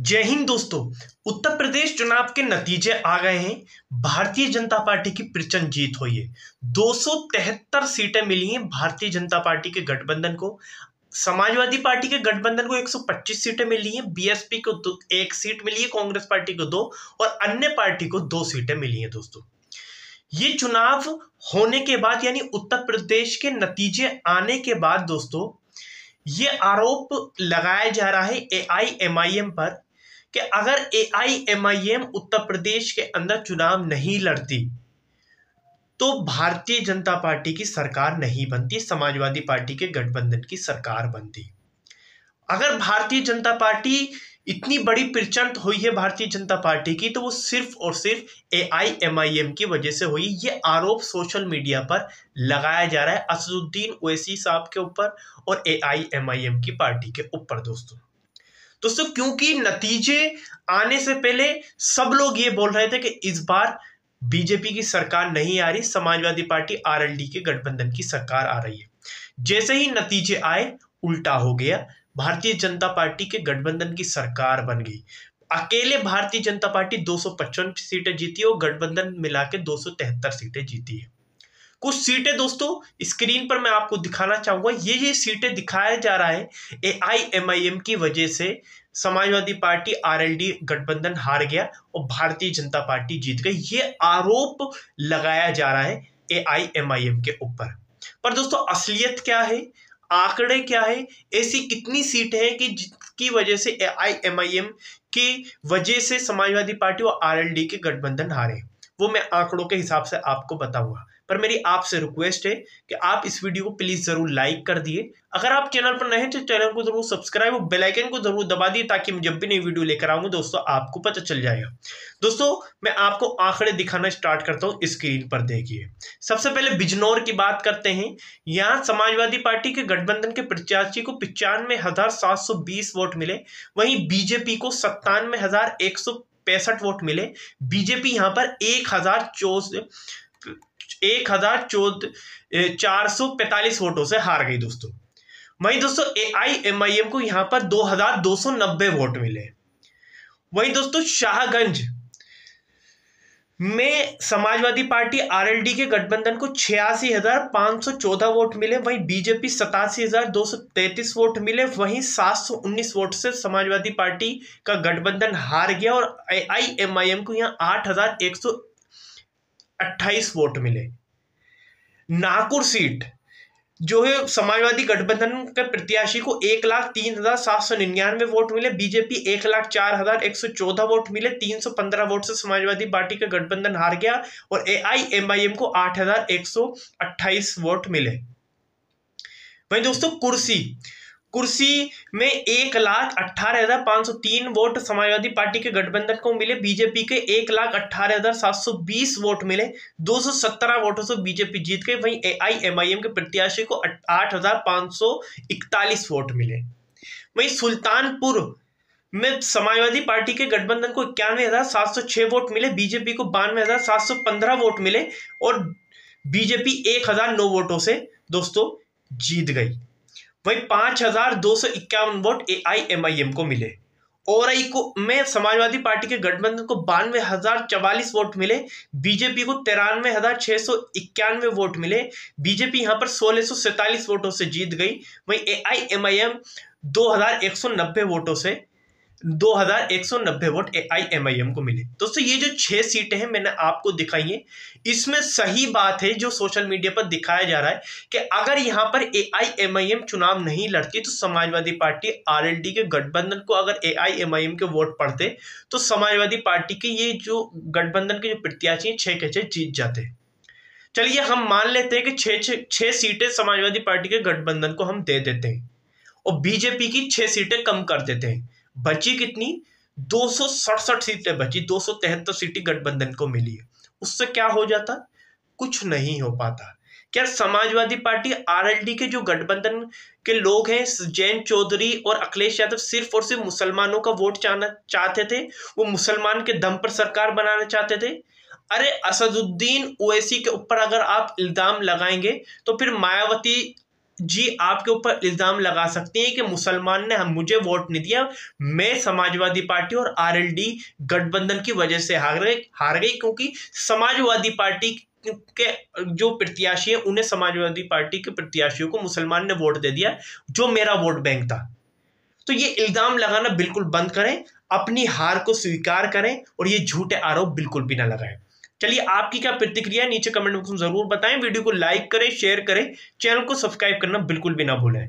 जय हिंद दोस्तों। उत्तर प्रदेश चुनाव के नतीजे आ गए हैं। भारतीय जनता पार्टी की प्रचंड जीत हुई है। दो सौ तिहत्तर सीटें मिली हैं भारतीय जनता पार्टी के गठबंधन को। समाजवादी पार्टी के गठबंधन को 125 सीटें मिली हैं। बीएसपी को दो, एक सीट मिली है, कांग्रेस पार्टी को दो और अन्य पार्टी को दो सीटें मिली हैं दोस्तों। ये चुनाव होने के बाद, यानी उत्तर प्रदेश के नतीजे आने के बाद दोस्तों, ये आरोप लगाया जा रहा है ए आई एम आई एम पर। कि अगर A I M I am Uttar Pradesh के अंदर चुनाव नहीं लड़ती तो भारतीय जनता पार्टी की सरकार नहीं बनती, समाजवादी पार्टी के गठबंधन की सरकार बनती। अगर भारतीय जनता पार्टी इतनी बड़ी प्रचंड हुई है भारतीय जनता पार्टी की तो वो सिर्फ़ और सिर्फ़ ए आई एम आई एम की वजह से हुई। ये आरोप सोशल मीडिया पर लगाया जा रहा है असदुद्दीन ओवैसी साहब के ऊपर और A I M I M की पार्टी के ऊपर, दोस्तों। दोस्तों, क्योंकि नतीजे आने से पहले सब लोग ये बोल रहे थे कि इस बार बीजेपी की सरकार नहीं आ रही, समाजवादी पार्टी आरएलडी के गठबंधन की सरकार आ रही है। जैसे ही नतीजे आए, उल्टा हो गया। भारतीय जनता पार्टी के गठबंधन की सरकार बन गई। अकेले भारतीय जनता पार्टी दो सौ पचपन सीटें जीती और गठबंधन मिला के दो सौ तिहत्तर सीटें जीती है। कुछ सीटें दोस्तों, स्क्रीन पर मैं आपको दिखाना चाहूँगा, ये ये सीटें दिखाया जा रहा है ए आई एम आई एम की वजह से। समाजवादी पार्टी आरएलडी गठबंधन हार गया और भारतीय जनता पार्टी जीत गई। ये आरोप लगाया जा रहा है ए आई एम आई एम के ऊपर। पर दोस्तों, असलियत क्या है? आंकड़े क्या है? ऐसी कितनी सीटें हैं कि जिसकी वजह से ए आई एम आई एम की वजह से समाजवादी पार्टी और आरएलडी के गठबंधन हारे? वो मैं आंकड़ों के हिसाब से आपको बताऊँगा। पर मेरी आपसे रिक्वेस्ट है कि आप इस वीडियो को प्लीज़ ज़रूर लाइक कर दिए। अगर आप चैनल पर नए हैं तो चैनल को ज़रूर सब्सक्राइब और बेल आइकन को ज़रूर दबा दिए ताकि मैं जब भी नई वीडियो लेकर आऊँगा, दोस्तों, आपको पता चल जाएगा। दोस्तों, मैं आपको आंकड़े दिखाना स्टार्ट करता हूँ स्क्रीन पर, देखिए। सबसे पहले बिजनौर की बात करते हैं। यहाँ समाजवादी पार्टी के गठबंधन के प्रत्याशी को पिचानवे वोट मिले। वहीं बीजेपी को सत्तानवे पैंसठ वोट मिले। बीजेपी यहाँ पर एक हज़ार एक हज़ार चौदह चार सौ पैंतालीस वोटों से हार गई दोस्तों। वहीं दोस्तों, ए, आई एम आई एम को यहाँ पर दो हज़ार दो सौ नब्बे वोट मिले। वहीं दोस्तों, शाहगंज में समाजवादी पार्टी आरएलडी के गठबंधन को छियासी हज़ार पाँच सौ चौदह वोट मिले, वहीं बीजेपी सतासी हज़ार दो सौ तैतीस वोट मिले, वहीं सात सौ उन्नीस वोट से समाजवादी पार्टी का गठबंधन हार गया और आई एम आई एम को यहाँ आठ हज़ार एक सौ अट्ठाईस वोट मिले। नागपुर सीट, जो है समाजवादी गठबंधन के प्रत्याशी को एक लाख तीन हज़ार सात सौ निन्यानवे वोट मिले, बीजेपी एक लाख चार हज़ार एक सौ चौदह वोट मिले, तीन सौ पंद्रह वोट से समाजवादी पार्टी का गठबंधन हार गया और A I M I am को आठ हज़ार एक सौ अट्ठाईस वोट मिले। वहीं दोस्तों कुर्सी कुर्सी में एक लाख अट्ठारह हज़ार पाँच सौ तीन वोट समाजवादी पार्टी के गठबंधन को मिले, बीजेपी के एक लाख अट्ठारह हज़ार सात सौ बीस वोट मिले, दो सौ सत्रह वोटों से बीजेपी जीत गई, वहीं ए आई एम आई एम के प्रत्याशी को आठ हज़ार पाँच सौ इकतालीस वोट मिले। वहीं सुल्तानपुर में समाजवादी पार्टी के गठबंधन को इक्यानवे हज़ार सात सौ छह वोट मिले, बीजेपी को बानवे हज़ार सात सौ पंद्रह वोट मिले और बीजेपी एक हज़ार नौ वोटों से दोस्तों जीत गई। वही पाँच हज़ार दो सौ इक्यावन vote A I M I M को मिले। और आई को, में समाजवादी पार्टी के गठबंधन को बानवे हज़ार चवालीस वोट मिले, बीजेपी को तिरानवे हज़ार छह सौ इक्यानवे वोट मिले, बीजेपी यहाँ पर सोलह सौ सैतालीस वोटों से जीत गई। वही ए आई एम आई एम दो हज़ार एक सौ नब्बे वोटों से दो हज़ार एक सौ नब्बे vote I M I M को मिले। दोस्तों, ये जो छह सीटें हैं, मैंने आपको दिखाई है। इसमें सही बात है जो सोशल मीडिया पर दिखाया जा रहा है कि अगर यहाँ पर ए आई एम आई एम चुनाव नहीं लड़ती तो Samajwadi party R L D के गठबंधन को अगर A I M I M के वोट पड़ते तो समाजवादी पार्टी के ये जो गठबंधन के जो प्रत्याशी छह के छह जीत जाते। चलिए, हम मान लेते हैं कि छह छह सीटें समाजवादी पार्टी के गठबंधन को हम दे देते हैं और बीजेपी की छह सीटें कम कर देते हैं। बची कितनी? दो सौ सड़सठ सीटें बची, दो सीटें गठबंधन को मिली है। उससे क्या हो जाता? कुछ नहीं हो पाता। क्या समाजवादी पार्टी आरएलडी के जो गठबंधन के लोग हैं, जैन चौधरी और अखिलेश यादव सिर्फ़ और सिर्फ़ मुसलमानों का वोट चाहना, चाहते थे? वो मुसलमान के दम पर सरकार बनाना चाहते थे? अरे, असदुद्दीन ओवैसी के ऊपर अगर आप इल्ज़ाम लगाएँगे तो फिर मायावती जी, आपके ऊपर इल्ज़ाम लगा सकते हैं कि मुसलमान ने हम, मुझे वोट नहीं दिया। मैं समाजवादी पार्टी और आरएलडी गठबंधन की वजह से हार गई हार गई क्योंकि समाजवादी पार्टी के जो प्रत्याशी है, उन्हें समाजवादी पार्टी के प्रत्याशियों को मुसलमान ने वोट दे दिया, जो मेरा वोट बैंक था। तो ये इल्ज़ाम लगाना बिल्कुल बंद करें, अपनी हार को स्वीकार करें और ये झूठे आरोप बिल्कुल भी ना लगाएँ। चलिए आपकी क्या प्रतिक्रिया नीचे कमेंट बॉक्स में ज़रूर बताएँ। वीडियो को लाइक करें शेयर करें। चैनल को सब्सक्राइब करना बिल्कुल भी ना भूलें।